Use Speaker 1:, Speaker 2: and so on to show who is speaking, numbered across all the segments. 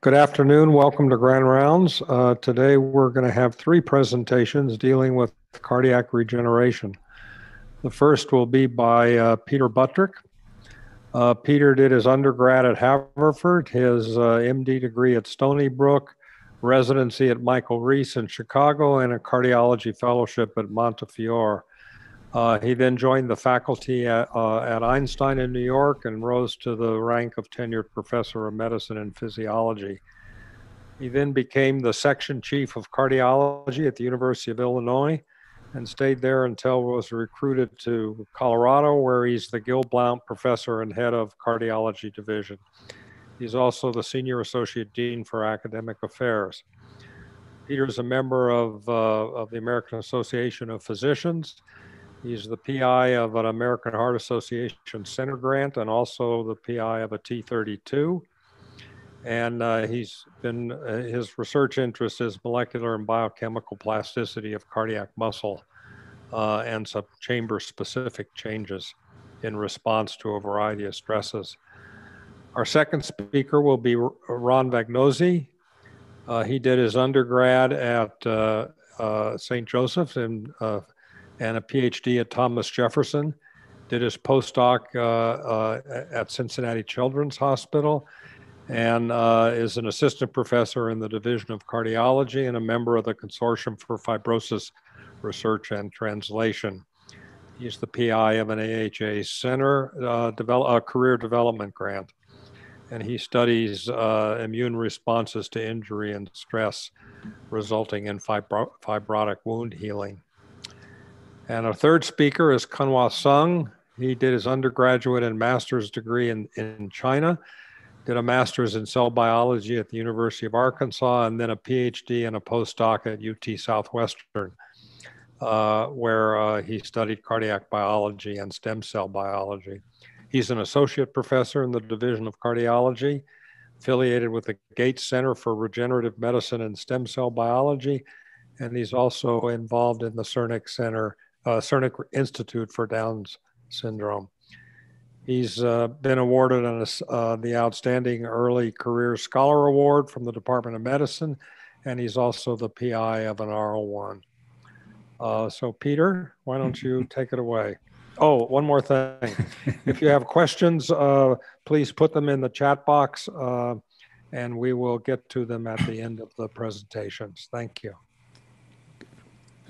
Speaker 1: Good afternoon. Welcome to Grand Rounds. Uh, today we're going to have three presentations dealing with cardiac regeneration. The first will be by uh, Peter Buttrick. Uh, Peter did his undergrad at Haverford, his uh, MD degree at Stony Brook, residency at Michael Reese in Chicago, and a cardiology fellowship at Montefiore. Uh, he then joined the faculty at, uh, at, Einstein in New York and rose to the rank of tenured professor of medicine and physiology. He then became the section chief of cardiology at the University of Illinois and stayed there until was recruited to Colorado, where he's the Gil Blount professor and head of cardiology division. He's also the senior associate dean for academic affairs. Peter is a member of, uh, of the American Association of Physicians He's the PI of an American Heart Association Center grant and also the PI of a T32. And uh, he's been, uh, his research interest is molecular and biochemical plasticity of cardiac muscle uh, and some chamber specific changes in response to a variety of stresses. Our second speaker will be Ron Vagnozzi. Uh, he did his undergrad at uh, uh, St. Joseph's in and a PhD at Thomas Jefferson. Did his postdoc uh, uh, at Cincinnati Children's Hospital and uh, is an assistant professor in the Division of Cardiology and a member of the Consortium for Fibrosis Research and Translation. He's the PI of an AHA Center uh, develop, Career Development Grant, and he studies uh, immune responses to injury and stress resulting in fibro- fibrotic wound healing. And our third speaker is Kunhua Song. He did his undergraduate and master's degree in, in China, did a master's in cell biology at the University of Arkansas, and then a PhD and a postdoc at UT Southwestern, uh, where uh, he studied cardiac biology and stem cell biology. He's an associate professor in the Division of Cardiology, affiliated with the Gates Center for Regenerative Medicine and Stem Cell Biology, and he's also involved in the Crnic Center uh, Crnic Institute for Down's Syndrome. He's uh, been awarded an, uh, the Outstanding Early Career Scholar Award from the Department of Medicine, and he's also the PI of an R01. Uh, so, Peter, why don't you take it away? Oh, one more thing. if you have questions, uh, please put them in the chat box, uh, and we will get to them at the end of the presentations. Thank you.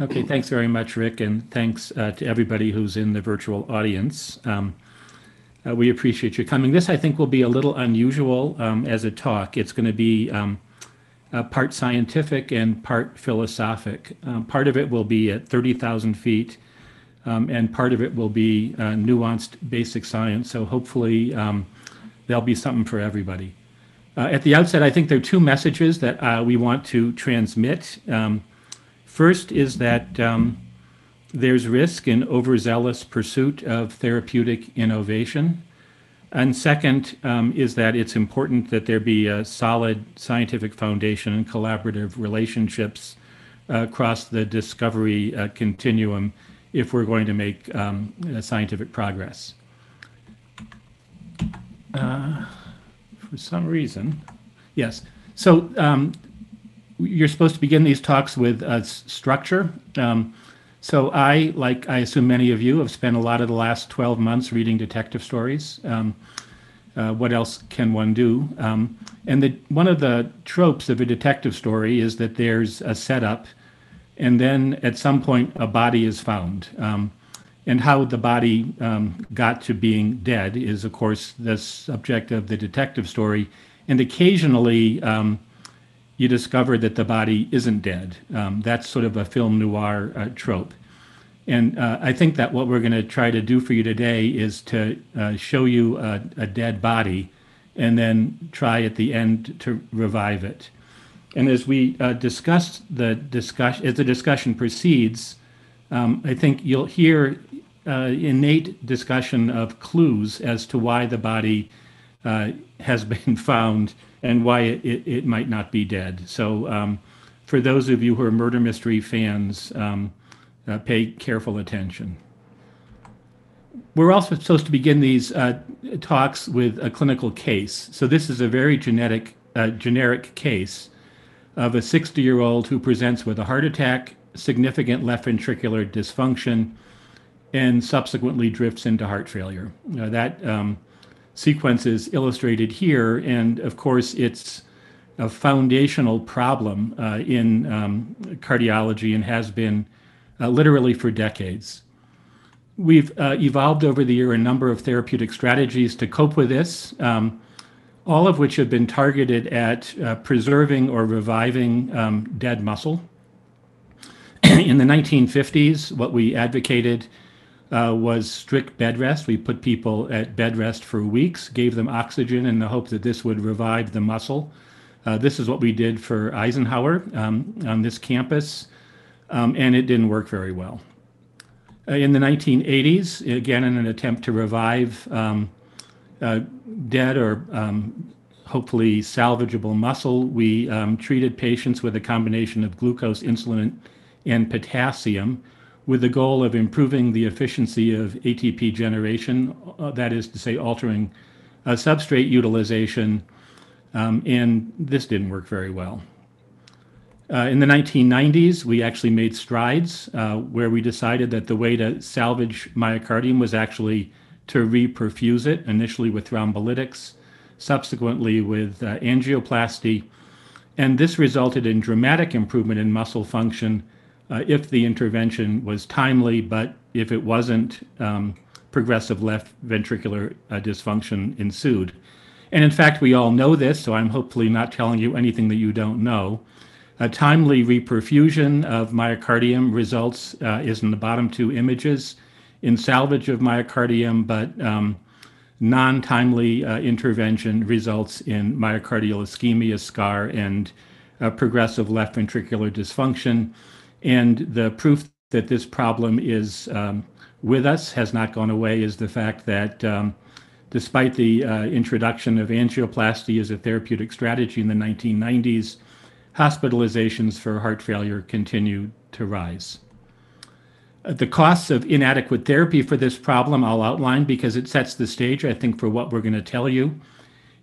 Speaker 2: Okay, thanks very much, Rick, and thanks uh, to everybody who's in the virtual audience. Um, uh, we appreciate you coming. This, I think, will be a little unusual um, as a talk. It's going to be um, part scientific and part philosophic. Um, part of it will be at 30,000 feet, um, and part of it will be uh, nuanced basic science. So hopefully um, there'll be something for everybody. Uh, at the outset, I think there are two messages that uh, we want to transmit. First is that um, there's risk in overzealous pursuit of therapeutic innovation. And second um, is that it's important that there be a solid scientific foundation and collaborative relationships uh, across the discovery uh, continuum if we're going to make um, scientific progress. Uh, for some reason, yes. So um, you're supposed to begin these talks with a structure. Um, so I, like I assume many of you, have spent a lot of the last 12 months reading detective stories. Um, uh, what else can one do? Um, and the, one of the tropes of a detective story is that there's a setup, and then at some point a body is found. Um, and how the body um, got to being dead is, of course, the subject of the detective story. And occasionally, um, you discover that the body isn't dead. Um, that's sort of a film noir uh, trope. And uh, I think that what we're going to try to do for you today is to uh, show you a, a, dead body and then try at the end to revive it. And as we uh, discuss the discussion, as the discussion proceeds, um, I think you'll hear uh, innate discussion of clues as to why the body uh, has been found and why it, it, it might not be dead. So, um, for those of you who are murder mystery fans, um, uh, pay careful attention. We're also supposed to begin these uh, talks with a clinical case. So, this is a very genetic uh, generic case of a 60 year old who presents with a heart attack, significant left ventricular dysfunction, and subsequently drifts into heart failure. Uh, that um, sequence is illustrated here, and of course, it's a foundational problem uh, in um, cardiology and has been uh, literally for decades. We've uh, evolved over the year a number of therapeutic strategies to cope with this, um, all of which have been targeted at uh, preserving or reviving um, dead muscle. in the 1950s, what we advocated uh, was strict bed rest. We put people at bed rest for weeks, gave them oxygen in the hope that this would revive the muscle. Uh, this is what we did for Eisenhower um, on this campus, um, and it didn't work very well. Uh, in the 1980s, again, in an attempt to revive um, uh, dead or um, hopefully salvageable muscle, we um, treated patients with a combination of glucose, insulin, and potassium with the goal of improving the efficiency of ATP generation, uh, that is to say, altering uh, substrate utilization, um, and this didn't work very well. Uh, in the 1990s, we actually made strides uh, where we decided that the way to salvage myocardium was actually to reperfuse it, initially with thrombolytics, subsequently with uh, angioplasty. And this resulted in dramatic improvement in muscle function uh, if the intervention was timely, but if it wasn't, um, progressive left ventricular uh, dysfunction ensued. And in fact, we all know this, so I'm hopefully not telling you anything that you don't know. A timely reperfusion of myocardium results uh, is in the bottom two images in salvage of myocardium, but um, non timely uh, intervention results in myocardial ischemia, scar, and uh, progressive left ventricular dysfunction. And the proof that this problem is um, with us has not gone away is the fact that um, despite the uh, introduction of angioplasty as a therapeutic strategy in the 1990s, hospitalizations for heart failure continue to rise. Uh, the costs of inadequate therapy for this problem I'll outline because it sets the stage, I think, for what we're going to tell you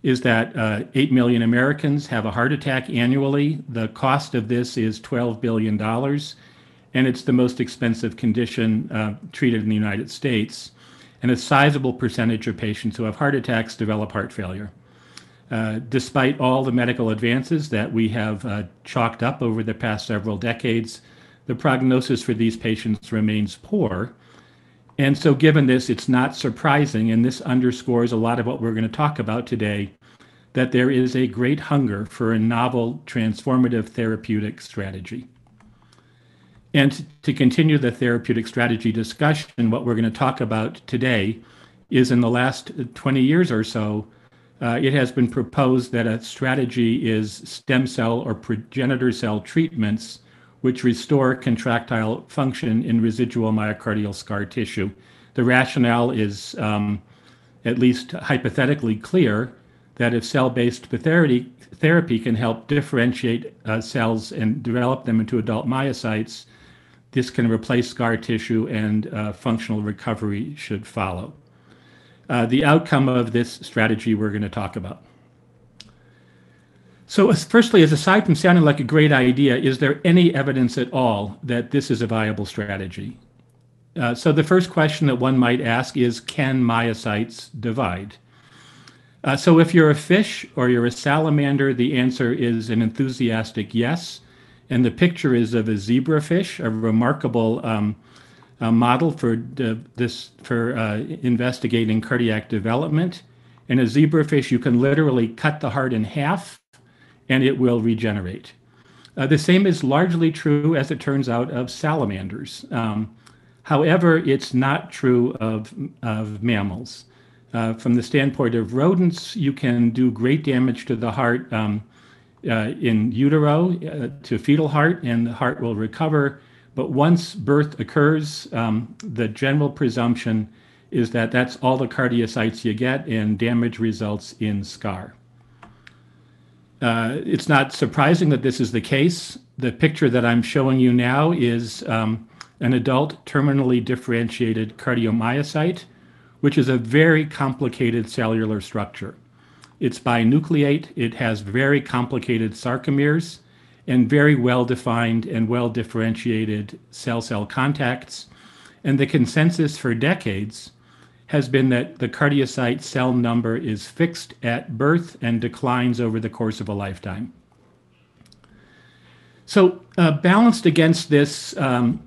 Speaker 2: is that uh, 8 million Americans have a heart attack annually. The cost of this is $12 billion, and it's the most expensive condition uh, treated in the United States. And a sizable percentage of patients who have heart attacks develop heart failure. Uh, despite all the medical advances that we have uh, chalked up over the past several decades, the prognosis for these patients remains poor. And so, given this, it's not surprising, and this underscores a lot of what we're going to talk about today, that there is a great hunger for a novel transformative therapeutic strategy. And to continue the therapeutic strategy discussion, what we're going to talk about today is in the last 20 years or so, uh, it has been proposed that a strategy is stem cell or progenitor cell treatments which restore contractile function in residual myocardial scar tissue. The rationale is um, at least hypothetically clear that if cell based therapy, therapy can help differentiate uh, cells and develop them into adult myocytes, this can replace scar tissue and uh, functional recovery should follow uh, the outcome of this strategy we're going to talk about. So, firstly, as aside from sounding like a great idea, is there any evidence at all that this is a viable strategy? Uh, so, the first question that one might ask is Can myocytes divide? Uh, so, if you're a fish or you're a salamander, the answer is an enthusiastic yes. And the picture is of a zebrafish, a remarkable um, uh, model for this for uh, investigating cardiac development. In a zebrafish, you can literally cut the heart in half, and it will regenerate. Uh, the same is largely true, as it turns out, of salamanders. Um, however, it's not true of, of mammals. Uh, from the standpoint of rodents, you can do great damage to the heart um, uh, in utero uh, to fetal heart, and the heart will recover but once birth occurs, um, the general presumption is that that's all the cardiocytes you get, and damage results in scar. Uh, it's not surprising that this is the case. The picture that I'm showing you now is um, an adult terminally differentiated cardiomyocyte, which is a very complicated cellular structure. It's binucleate. It has very complicated sarcomeres and very well defined and well differentiated cell cell contacts. And the consensus for decades has been that the cardiocyte cell number is fixed at birth and declines over the course of a lifetime. So, uh, balanced against this um,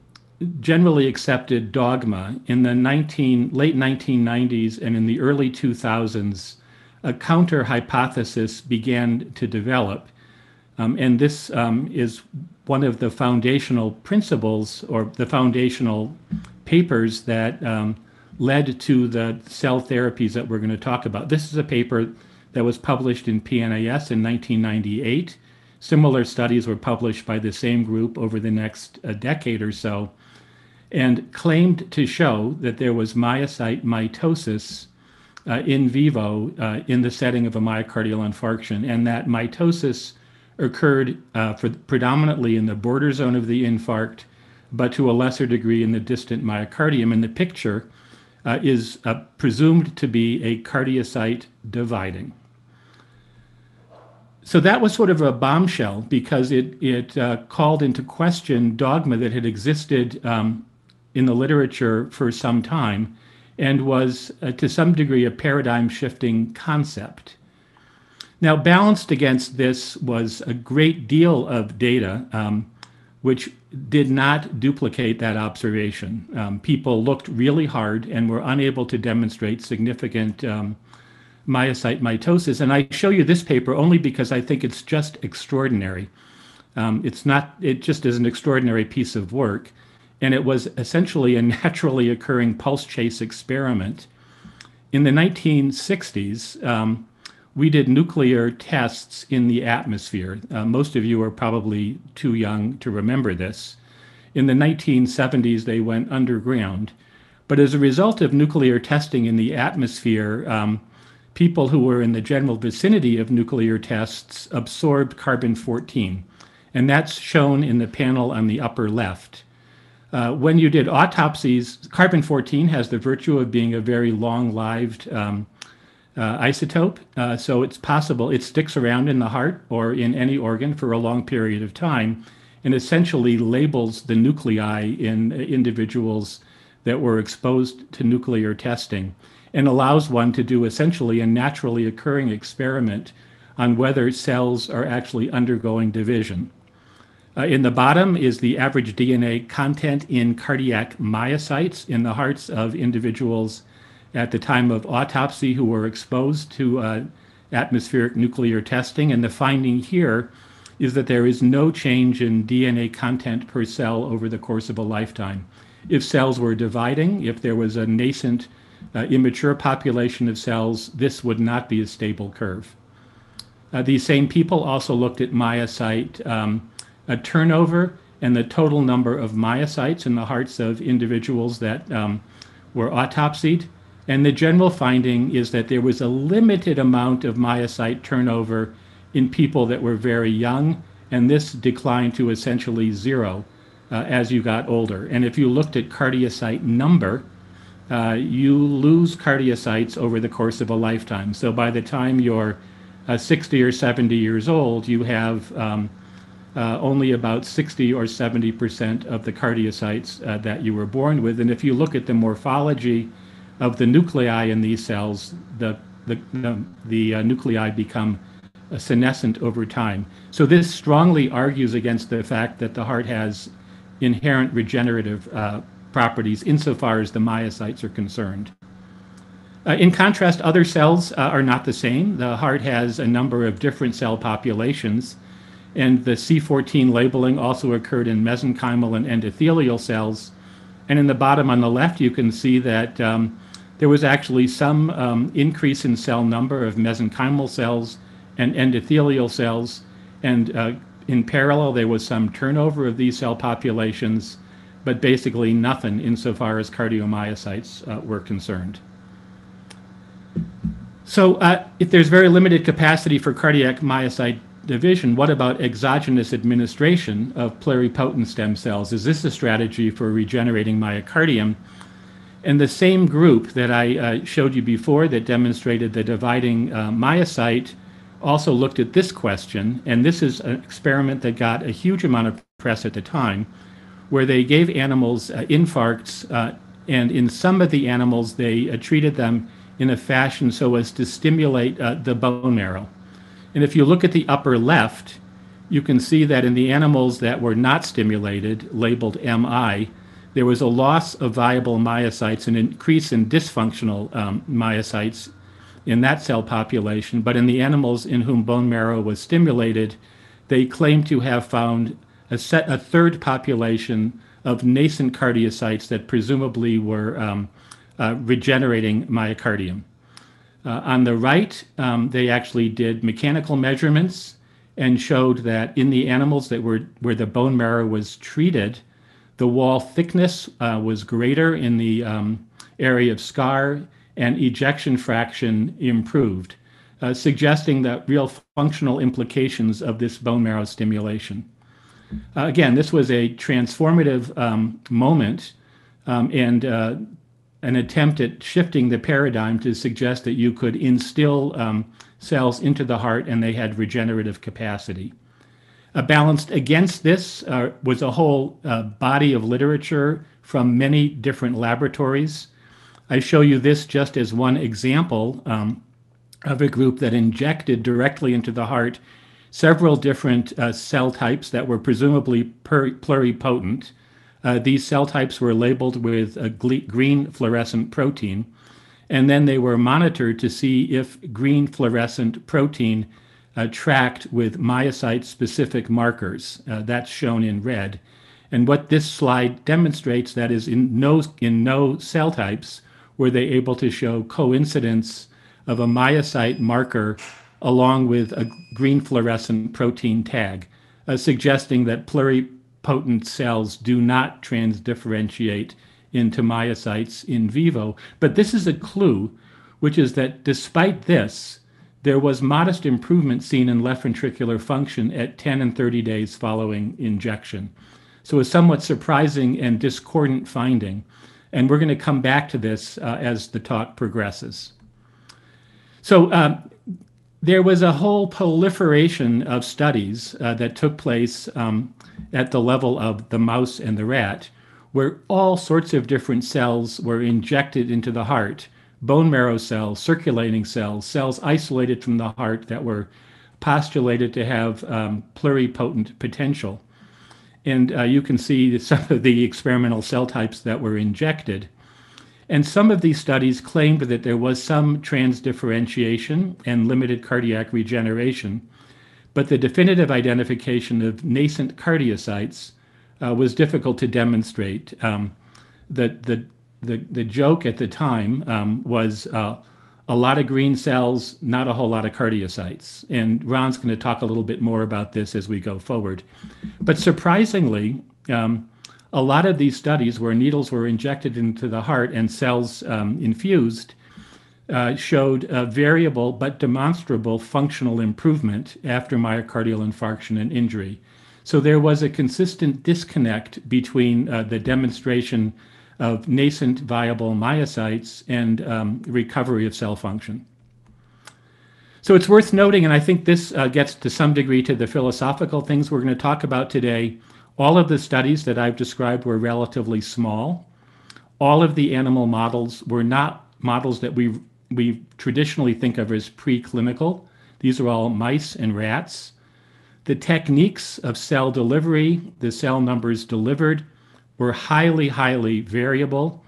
Speaker 2: generally accepted dogma in the 19, late 1990s and in the early 2000s, a counter hypothesis began to develop. Um, and this um, is one of the foundational principles or the foundational papers that um, led to the cell therapies that we're going to talk about. This is a paper that was published in PNAS in 1998. Similar studies were published by the same group over the next uh, decade or so and claimed to show that there was myocyte mitosis uh, in vivo uh, in the setting of a myocardial infarction, and that mitosis occurred uh, for predominantly in the border zone of the infarct, but to a lesser degree in the distant myocardium. In the picture uh, is uh, presumed to be a cardiocyte dividing. So that was sort of a bombshell because it, it uh, called into question dogma that had existed um, in the literature for some time and was uh, to some degree a paradigm shifting concept. Now, balanced against this was a great deal of data um, which did not duplicate that observation. Um, people looked really hard and were unable to demonstrate significant um, myocyte mitosis. And I show you this paper only because I think it's just extraordinary. Um, it's not, it just is an extraordinary piece of work and it was essentially a naturally occurring pulse chase experiment. In the 1960s, um, we did nuclear tests in the atmosphere. Uh, most of you are probably too young to remember this. In the 1970s, they went underground. But as a result of nuclear testing in the atmosphere, um, people who were in the general vicinity of nuclear tests absorbed carbon 14. And that's shown in the panel on the upper left. Uh, when you did autopsies, carbon 14 has the virtue of being a very long lived um, uh, isotope. Uh, so it's possible it sticks around in the heart or in any organ for a long period of time and essentially labels the nuclei in individuals that were exposed to nuclear testing and allows one to do essentially a naturally occurring experiment on whether cells are actually undergoing division. Uh, in the bottom is the average DNA content in cardiac myocytes in the hearts of individuals at the time of autopsy who were exposed to uh, atmospheric nuclear testing. And the finding here is that there is no change in DNA content per cell over the course of a lifetime. If cells were dividing, if there was a nascent, uh, immature population of cells, this would not be a stable curve. Uh, these same people also looked at myocyte um, turnover and the total number of myocytes in the hearts of individuals that um, were autopsied. And the general finding is that there was a limited amount of myocyte turnover in people that were very young, and this declined to essentially zero uh, as you got older. And if you looked at cardiocyte number, uh, you lose cardiocytes over the course of a lifetime. So by the time you're uh, 60 or 70 years old, you have um, uh, only about 60 or 70 percent of the cardiocytes uh, that you were born with. And if you look at the morphology of the nuclei in these cells, the, the, the, the uh, nuclei become senescent over time. So this strongly argues against the fact that the heart has inherent regenerative uh, properties insofar as the myocytes are concerned. Uh, in contrast, other cells uh, are not the same. The heart has a number of different cell populations. And the C14 labeling also occurred in mesenchymal and endothelial cells. And in the bottom on the left, you can see that um, there was actually some um, increase in cell number of mesenchymal cells and endothelial cells. And uh, in parallel, there was some turnover of these cell populations, but basically nothing insofar as cardiomyocytes uh, were concerned. So uh, if there's very limited capacity for cardiac myocyte division, what about exogenous administration of pluripotent stem cells? Is this a strategy for regenerating myocardium? And the same group that I uh, showed you before that demonstrated the dividing uh, myocyte also looked at this question, and this is an experiment that got a huge amount of press at the time, where they gave animals uh, infarcts, uh, and in some of the animals, they uh, treated them in a fashion so as to stimulate uh, the bone marrow. And if you look at the upper left, you can see that in the animals that were not stimulated, labeled MI, there was a loss of viable myocytes, an increase in dysfunctional um, myocytes in that cell population. But in the animals in whom bone marrow was stimulated, they claim to have found a, set, a third population of nascent cardiocytes that presumably were um, uh, regenerating myocardium. Uh, on the right, um, they actually did mechanical measurements and showed that in the animals that were where the bone marrow was treated, the wall thickness uh, was greater in the um, area of scar and ejection fraction improved, uh, suggesting that real functional implications of this bone marrow stimulation. Uh, again, this was a transformative um, moment um, and uh, an attempt at shifting the paradigm to suggest that you could instill um, cells into the heart and they had regenerative capacity. Uh, balanced against this uh, was a whole uh, body of literature from many different laboratories. I show you this just as one example um, of a group that injected directly into the heart several different uh, cell types that were presumably pluripotent. Uh, these cell types were labeled with a green fluorescent protein, and then they were monitored to see if green fluorescent protein uh, tracked with myocyte specific markers. Uh, that's shown in red. And what this slide demonstrates that is in no, in no cell types were they able to show coincidence of a myocyte marker along with a green fluorescent protein tag, uh, suggesting that pluripotent cells do not transdifferentiate into myocytes in vivo. But this is a clue, which is that despite this, there was modest improvement seen in left ventricular function at 10 and 30 days following injection. So a somewhat surprising and discordant finding. And we're going to come back to this uh, as the talk progresses. So uh, there was a whole proliferation of studies uh, that took place um, at the level of the mouse and the rat, where all sorts of different cells were injected into the heart bone marrow cells, circulating cells, cells isolated from the heart that were postulated to have um, pluripotent potential. And uh, you can see some of the experimental cell types that were injected. And some of these studies claimed that there was some transdifferentiation and limited cardiac regeneration, but the definitive identification of nascent cardiocytes uh, was difficult to demonstrate. Um, the, the, the, the joke at the time um, was uh, a lot of green cells, not a whole lot of cardiocytes. And Ron's going to talk a little bit more about this as we go forward. But surprisingly, um, a lot of these studies where needles were injected into the heart and cells um, infused uh, showed a variable but demonstrable functional improvement after myocardial infarction and injury. So there was a consistent disconnect between uh, the demonstration of nascent viable myocytes and um, recovery of cell function. So it's worth noting, and I think this uh, gets to some degree to the philosophical things we're going to talk about today, all of the studies that I've described were relatively small. All of the animal models were not models that we we traditionally think of as preclinical. These are all mice and rats. The techniques of cell delivery, the cell numbers delivered, were highly, highly variable,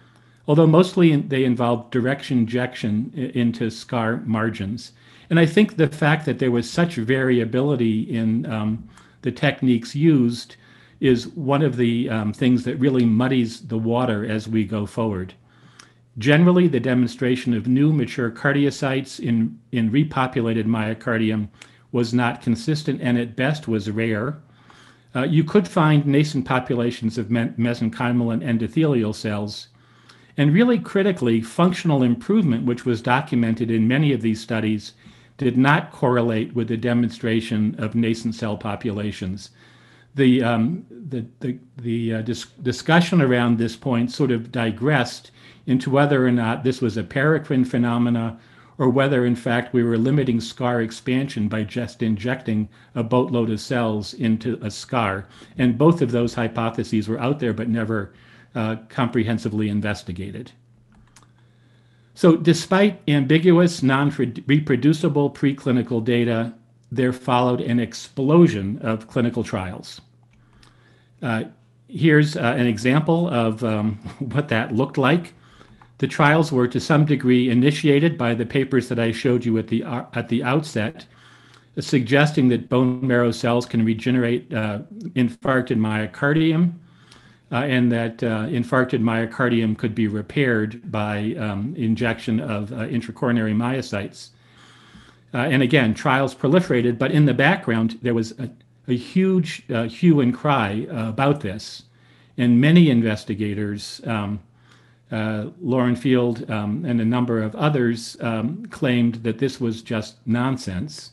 Speaker 2: although mostly they involved direct injection into scar margins. And I think the fact that there was such variability in um, the techniques used is one of the um, things that really muddies the water as we go forward. Generally, the demonstration of new mature cardiocytes in, in repopulated myocardium was not consistent and at best was rare. Uh, you could find nascent populations of me- mesenchymal and endothelial cells. And really critically, functional improvement, which was documented in many of these studies, did not correlate with the demonstration of nascent cell populations the um, the the, the uh, dis- discussion around this point sort of digressed into whether or not this was a paracrine phenomena or whether in fact we were limiting scar expansion by just injecting a boatload of cells into a scar. And both of those hypotheses were out there but never uh, comprehensively investigated. So, despite ambiguous, non reproducible preclinical data, there followed an explosion of clinical trials. Uh, here's uh, an example of um, what that looked like. The trials were to some degree initiated by the papers that I showed you at the, uh, at the outset, suggesting that bone marrow cells can regenerate uh, infarcted myocardium uh, and that uh, infarcted myocardium could be repaired by um, injection of uh, intracoronary myocytes. Uh, and again, trials proliferated, but in the background, there was a, a huge hue and cry about this. And many investigators um, uh, Loren Field um, and a number of others um, claimed that this was just nonsense,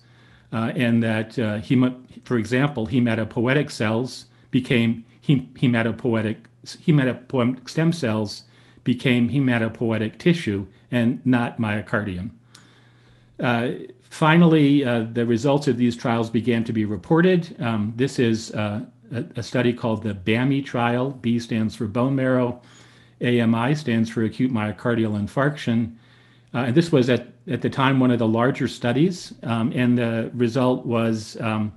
Speaker 2: uh, and that, uh, hemo- for example, hematopoietic cells became hem- hematopoietic hematopoietic stem cells became hematopoietic tissue and not myocardium. Uh, finally, uh, the results of these trials began to be reported. Um, this is uh, a, a, study called the BAMI trial. B stands for bone marrow. AMI stands for acute myocardial infarction. Uh, and this was at, at the time one of the larger studies, um, and the result was um,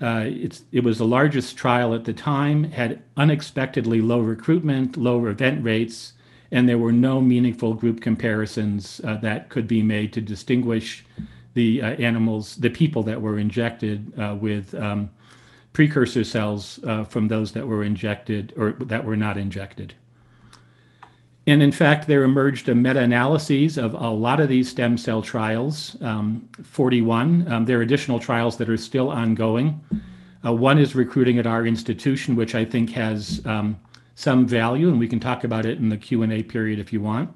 Speaker 2: uh, it was the largest trial at the time, had unexpectedly low recruitment, low event rates, and there were no meaningful group comparisons uh, that could be made to distinguish the uh, animals, the people that were injected uh, with um, precursor cells uh, from those that were injected or that were not injected. And in fact, there emerged a meta analyses of a lot of these stem cell trials, um, 41. Um, there are additional trials that are still ongoing. Uh, one is recruiting at our institution, which I think has um, some value, and we can talk about it in the Q&A period if you want.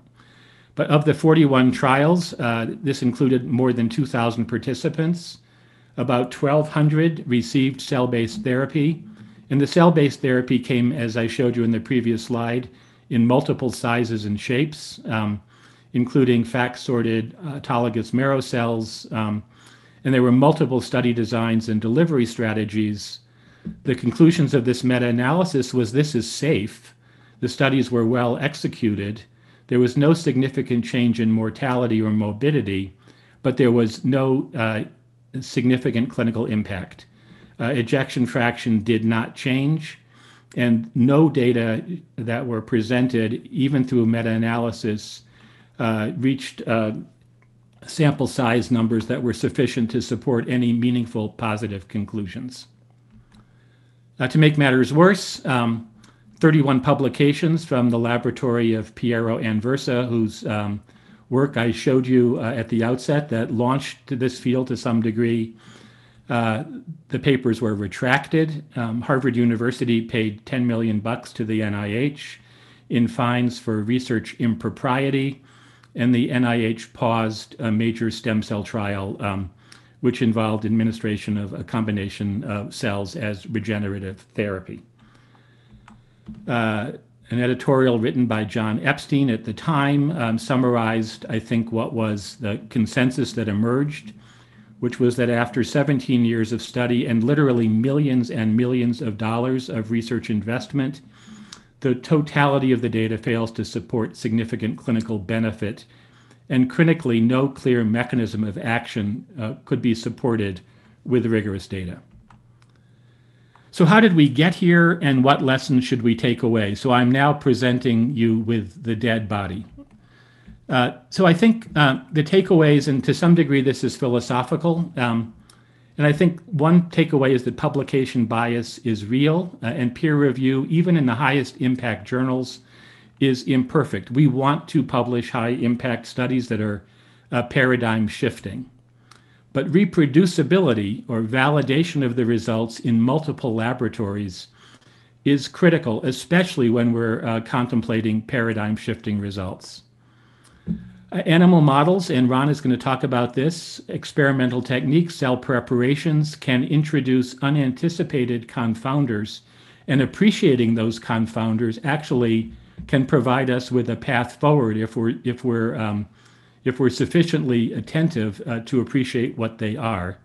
Speaker 2: But of the 41 trials, uh, this included more than 2,000 participants. About 1,200 received cell-based therapy. And the cell-based therapy came, as I showed you in the previous slide, in multiple sizes and shapes, um, including FACS sorted autologous marrow cells. Um, and there were multiple study designs and delivery strategies. The conclusions of this meta analysis was this is safe. The studies were well executed. There was no significant change in mortality or morbidity, but there was no uh, significant clinical impact. Uh, ejection fraction did not change and no data that were presented, even through meta-analysis, uh, reached uh, sample size numbers that were sufficient to support any meaningful positive conclusions. Uh, to make matters worse, um, 31 publications from the laboratory of Piero Anversa, whose um, work I showed you uh, at the outset that launched this field to some degree, uh, the papers were retracted. Um, Harvard University paid 10 million bucks to the NIH in fines for research impropriety, and the NIH paused a major stem cell trial, um, which involved administration of a combination of cells as regenerative therapy. Uh, an editorial written by John Epstein at the time um, summarized, I think, what was the consensus that emerged which was that after 17 years of study and literally millions and millions of dollars of research investment, the totality of the data fails to support significant clinical benefit. And critically, no clear mechanism of action uh, could be supported with rigorous data. So, how did we get here and what lessons should we take away? So, I'm now presenting you with the dead body. Uh, so I think uh, the takeaways, and to some degree this is philosophical, um, and I think one takeaway is that publication bias is real, uh, and peer review, even in the highest impact journals, is imperfect. We want to publish high impact studies that are uh, paradigm shifting. But reproducibility or validation of the results in multiple laboratories is critical, especially when we're uh, contemplating paradigm shifting results. Uh, animal models, and Ron is going to talk about this, experimental techniques, cell preparations can introduce unanticipated confounders, and appreciating those confounders actually can provide us with a path forward if we're if we're um, if we're sufficiently attentive uh, to appreciate what they are.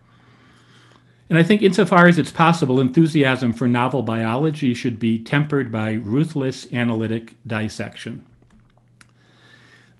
Speaker 2: And I think, insofar as it's possible, enthusiasm for novel biology should be tempered by ruthless analytic dissection.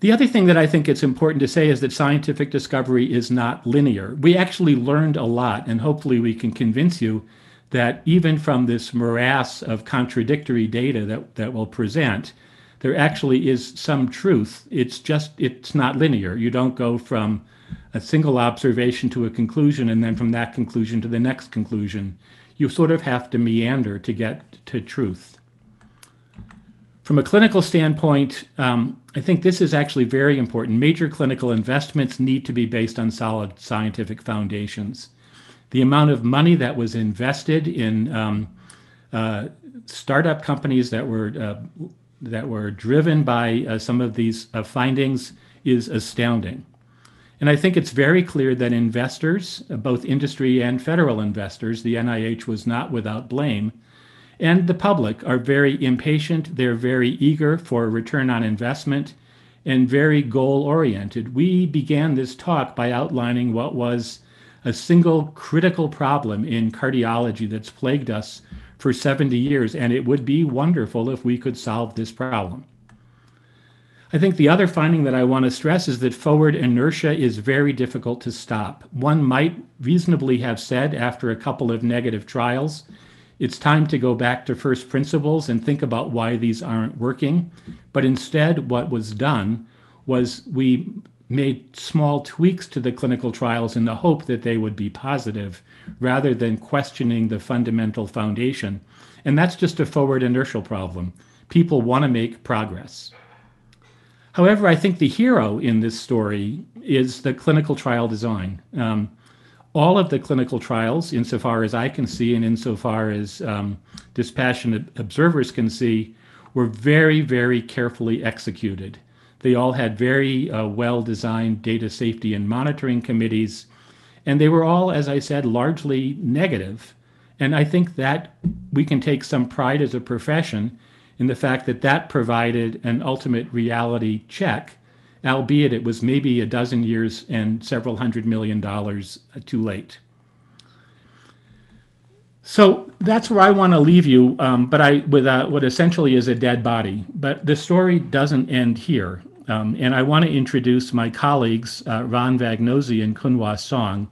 Speaker 2: The other thing that I think it's important to say is that scientific discovery is not linear. We actually learned a lot, and hopefully, we can convince you that even from this morass of contradictory data that, that we'll present, there actually is some truth. It's just, it's not linear. You don't go from a single observation to a conclusion and then from that conclusion to the next conclusion. You sort of have to meander to get to truth. From a clinical standpoint, um, I think this is actually very important. Major clinical investments need to be based on solid scientific foundations. The amount of money that was invested in um, uh, startup companies that were uh, that were driven by uh, some of these uh, findings is astounding. And I think it's very clear that investors, uh, both industry and federal investors, the NIH was not without blame, and the public are very impatient. They're very eager for return on investment and very goal oriented. We began this talk by outlining what was a single critical problem in cardiology that's plagued us for 70 years, and it would be wonderful if we could solve this problem. I think the other finding that I want to stress is that forward inertia is very difficult to stop. One might reasonably have said after a couple of negative trials, it's time to go back to first principles and think about why these aren't working. But instead, what was done was we made small tweaks to the clinical trials in the hope that they would be positive rather than questioning the fundamental foundation. And that's just a forward inertial problem. People want to make progress. However, I think the hero in this story is the clinical trial design. Um, all of the clinical trials, insofar as I can see and insofar as um, dispassionate observers can see, were very, very carefully executed. They all had very uh, well designed data safety and monitoring committees. And they were all, as I said, largely negative. And I think that we can take some pride as a profession in the fact that that provided an ultimate reality check, albeit it was maybe a dozen years and several hundred million dollars too late. So that's where I want to leave you, um, but I with a, what essentially is a dead body. But the story doesn't end here. Um, and I want to introduce my colleagues, uh, Ron Vagnozzi and Kunhua Song,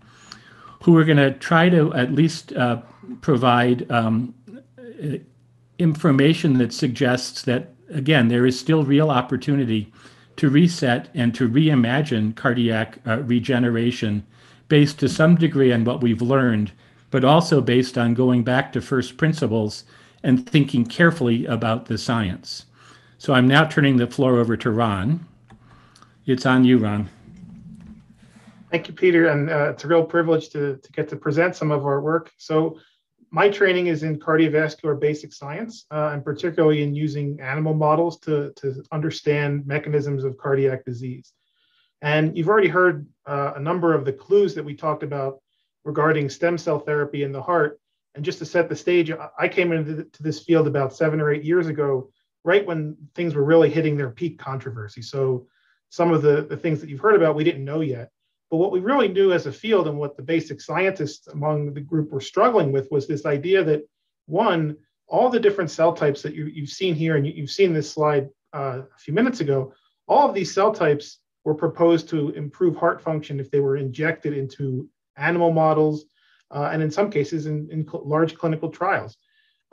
Speaker 2: who are going to try to at least uh, provide um, information that suggests that, again, there is still real opportunity to reset and to reimagine cardiac uh, regeneration based to some degree on what we've learned, but also based on going back to first principles and thinking carefully about the science. So I'm now turning the floor over to Ron. It's on you, Ron.
Speaker 3: Thank you, Peter. And uh, it's a real privilege to, to get to present some of our work. So my training is in cardiovascular basic science, uh, and particularly in using animal models to, to understand mechanisms of cardiac disease. And you've already heard uh, a number of the clues that we talked about regarding stem cell therapy in the heart. And just to set the stage, I came into this field about seven or eight years ago right when things were really hitting their peak controversy. So some of the, the things that you've heard about, we didn't know yet. But what we really knew as a field and what the basic scientists among the group were struggling with was this idea that one, all the different cell types that you, have seen here, and you, have seen this slide uh, a few minutes ago, all of these cell types were proposed to improve heart function if they were injected into animal models, uh, and in some cases in, in cl- large clinical trials.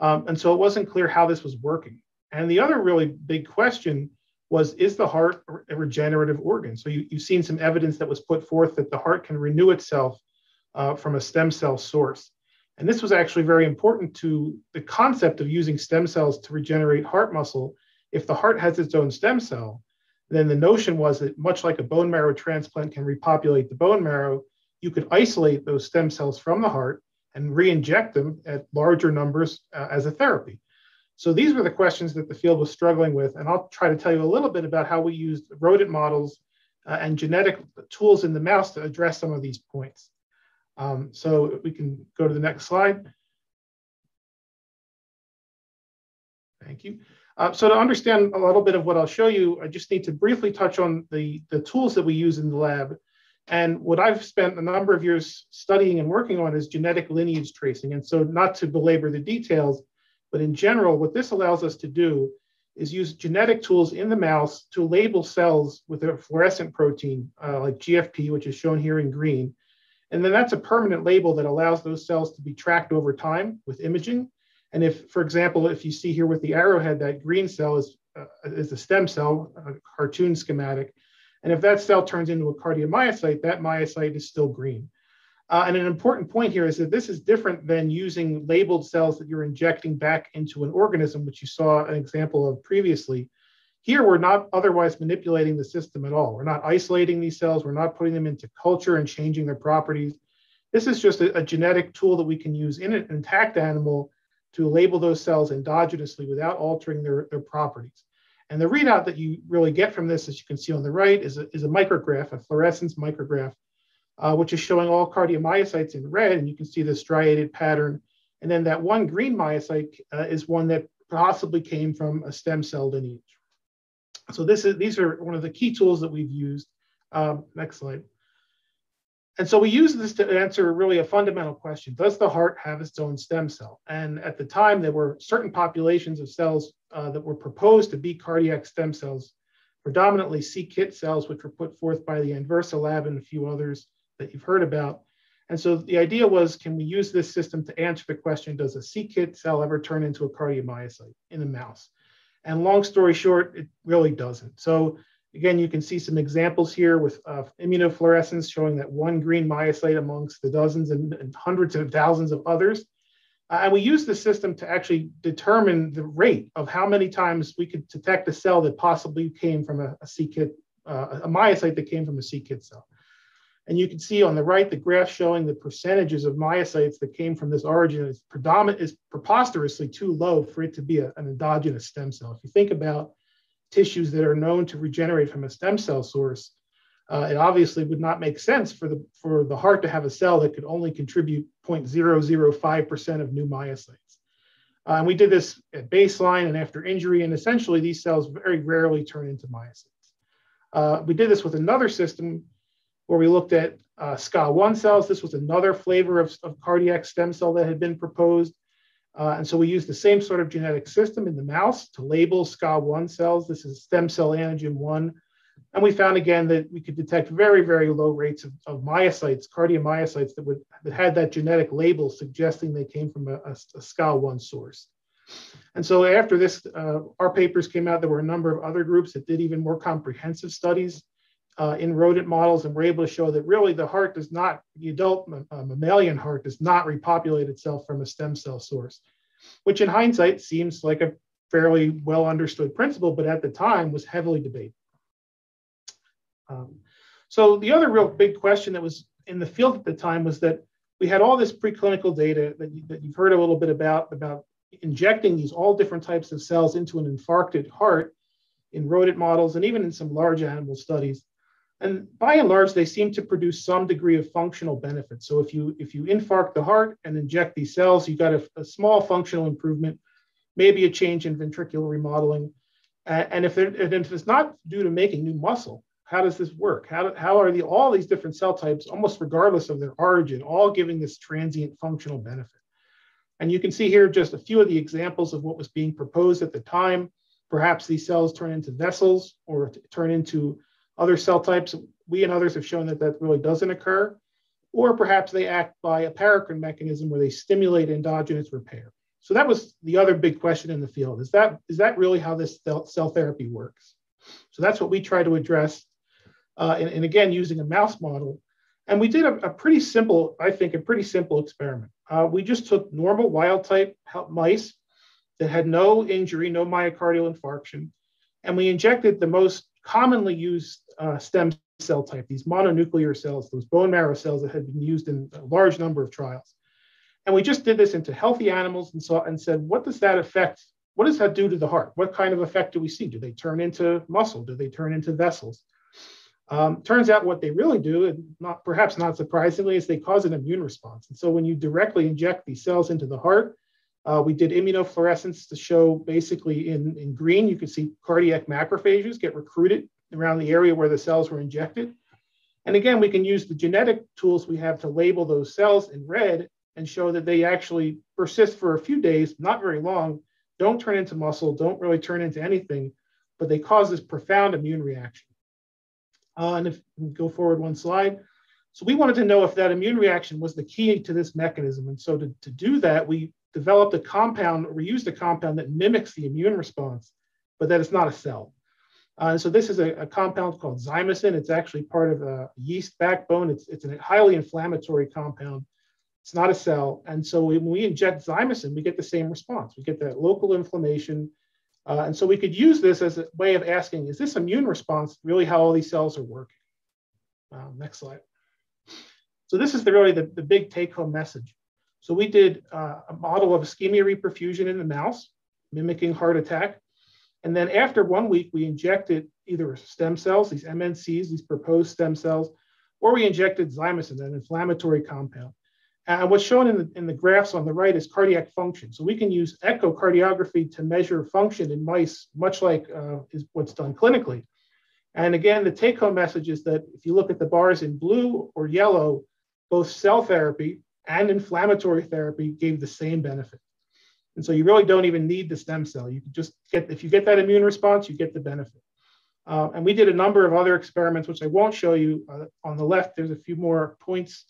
Speaker 3: Um, and so it wasn't clear how this was working. And the other really big question was is the heart a regenerative organ? So you, have seen some evidence that was put forth that the heart can renew itself uh, from a stem cell source. And this was actually very important to the concept of using stem cells to regenerate heart muscle. If the heart has its own stem cell, then the notion was that much like a bone marrow transplant can repopulate the bone marrow, you could isolate those stem cells from the heart and re-inject them at larger numbers uh, as a therapy. So these were the questions that the field was struggling with. And I'll try to tell you a little bit about how we used rodent models uh, and genetic tools in the mouse to address some of these points. Um, so we can go to the next slide. Thank you. Uh, so to understand a little bit of what I'll show you, I just need to briefly touch on the, the tools that we use in the lab. And what I've spent a number of years studying and working on is genetic lineage tracing. And so not to belabor the details, but in general, what this allows us to do is use genetic tools in the mouse to label cells with a fluorescent protein uh, like GFP, which is shown here in green. And then that's a permanent label that allows those cells to be tracked over time with imaging. And if, for example, if you see here with the arrowhead, that green cell is, uh, is a stem cell, a cartoon schematic. And if that cell turns into a cardiomyocyte, that myocyte is still green. Uh, and an important point here is that this is different than using labeled cells that you're injecting back into an organism, which you saw an example of previously. Here, we're not otherwise manipulating the system at all. We're not isolating these cells. We're not putting them into culture and changing their properties. This is just a, a genetic tool that we can use in an intact animal to label those cells endogenously without altering their, their properties. And the readout that you really get from this, as you can see on the right, is a, is a micrograph, a fluorescence micrograph uh, which is showing all cardiomyocytes in red, and you can see the striated pattern. And then that one green myocyte uh, is one that possibly came from a stem cell lineage. So this is these are one of the key tools that we've used. Um, next slide. And so we use this to answer really a fundamental question. Does the heart have its own stem cell? And at the time, there were certain populations of cells uh, that were proposed to be cardiac stem cells, predominantly c-Kit cells, which were put forth by the Anversa lab and a few others that you've heard about. And so the idea was, can we use this system to answer the question, does a c-Kit cell ever turn into a cardiomyocyte in a mouse? And long story short, it really doesn't. So again, you can see some examples here with uh, immunofluorescence showing that one green myocyte amongst the dozens and, and hundreds of thousands of others. Uh, and we use the system to actually determine the rate of how many times we could detect a cell that possibly came from a, a c-Kit, uh, a myocyte that came from a c-Kit cell. And you can see on the right, the graph showing the percentages of myocytes that came from this origin is predominant is preposterously too low for it to be a, an endogenous stem cell. If you think about tissues that are known to regenerate from a stem cell source, uh, it obviously would not make sense for the for the heart to have a cell that could only contribute 0.005% of new myocytes. Uh, and we did this at baseline and after injury, and essentially these cells very rarely turn into myocytes. Uh, we did this with another system where we looked at uh, SCA1 cells. This was another flavor of, of cardiac stem cell that had been proposed. Uh, and so we used the same sort of genetic system in the mouse to label SCA1 cells. This is stem cell antigen 1. And we found again that we could detect very, very low rates of, of myocytes, cardiomyocytes that, would, that had that genetic label suggesting they came from a, a, a SCA1 source. And so after this, uh, our papers came out, there were a number of other groups that did even more comprehensive studies uh, in rodent models, and we're able to show that really the heart does not, the adult uh, mammalian heart does not repopulate itself from a stem cell source, which in hindsight seems like a fairly well understood principle, but at the time was heavily debated. Um, so the other real big question that was in the field at the time was that we had all this preclinical data that, you, that you've heard a little bit about, about injecting these all different types of cells into an infarcted heart in rodent models and even in some large animal studies. And by and large, they seem to produce some degree of functional benefit. So if you if you infarct the heart and inject these cells, you got a, a small functional improvement, maybe a change in ventricular remodeling. Uh, and if, and if it's not due to making new muscle, how does this work? How, how are the, all these different cell types, almost regardless of their origin, all giving this transient functional benefit? And you can see here just a few of the examples of what was being proposed at the time. Perhaps these cells turn into vessels or turn into other cell types, we and others have shown that that really doesn't occur. Or perhaps they act by a paracrine mechanism where they stimulate endogenous repair. So that was the other big question in the field. Is that, is that really how this cell therapy works? So that's what we try to address. Uh, and, and, again, using a mouse model. And we did a, a pretty simple, I think, a pretty simple experiment. Uh, we just took normal wild type mice that had no injury, no myocardial infarction, and we injected the most commonly used uh, stem cell type, these mononuclear cells, those bone marrow cells that had been used in a large number of trials. And we just did this into healthy animals and saw and said, what does that affect? What does that do to the heart? What kind of effect do we see? Do they turn into muscle? Do they turn into vessels? Um, turns out what they really do, and not perhaps not surprisingly, is they cause an immune response. And so when you directly inject these cells into the heart, Uh, we did immunofluorescence to show basically in, in green, you can see cardiac macrophages get recruited around the area where the cells were injected. And again, we can use the genetic tools we have to label those cells in red and show that they actually persist for a few days, not very long, don't turn into muscle, don't really turn into anything, but they cause this profound immune reaction. Uh, and if we go forward one slide. So we wanted to know if that immune reaction was the key to this mechanism. And so to, to do that, we developed a compound, or we used a compound that mimics the immune response, but that it's not a cell. Uh, so this is a, a, compound called zymosin. It's actually part of a yeast backbone. It's, it's a highly inflammatory compound. It's not a cell. And so when we inject zymosin, we get the same response. We get that local inflammation. Uh, and so we could use this as a way of asking, is this immune response really how all these cells are working? Uh, next slide. So this is the, really the, the big take home message. So we did uh, a model of ischemia reperfusion in the mouse, mimicking heart attack. And then after one week, we injected either stem cells, these MNCs, these proposed stem cells, or we injected zymosin, an inflammatory compound. And what's shown in the, in the graphs on the right is cardiac function. So we can use echocardiography to measure function in mice, much like uh, is what's done clinically. And again, the take home message is that if you look at the bars in blue or yellow, both cell therapy and inflammatory therapy gave the same benefit. And so you really don't even need the stem cell. You can just get, if you get that immune response, you get the benefit. Uh, and we did a number of other experiments, which I won't show you. Uh, on the left, there's a few more points